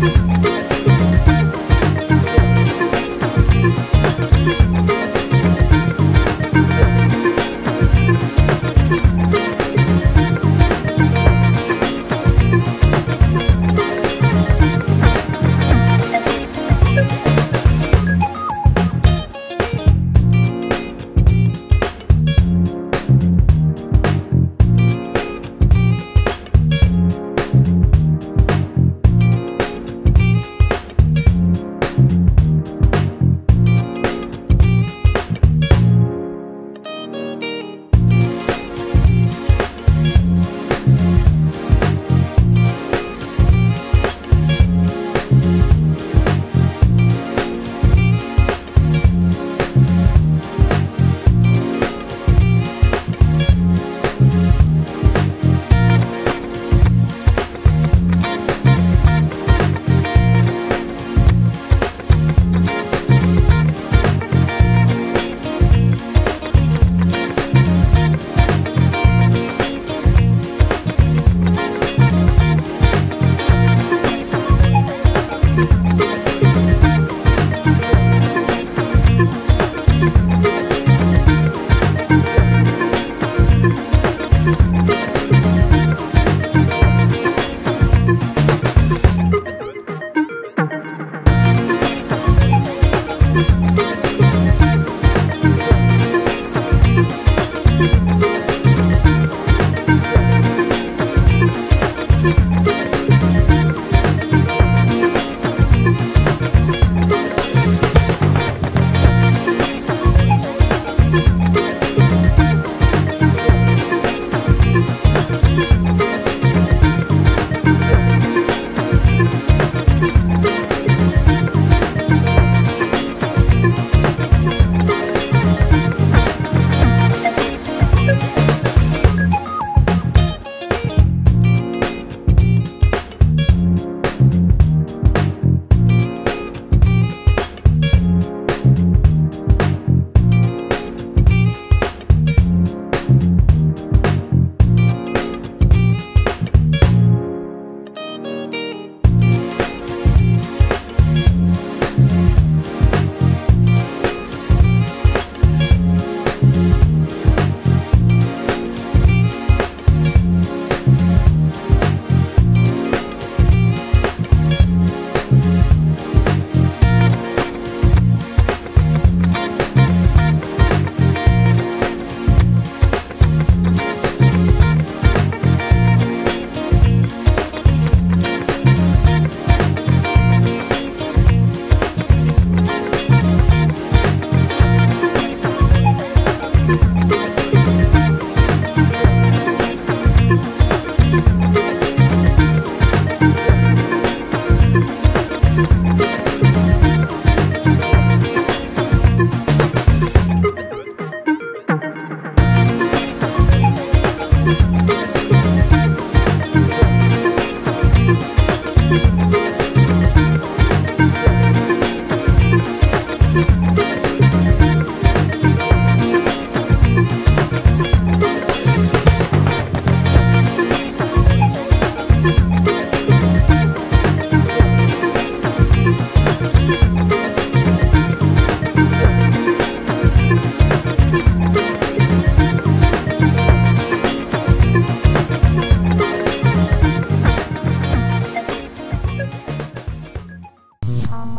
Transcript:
Música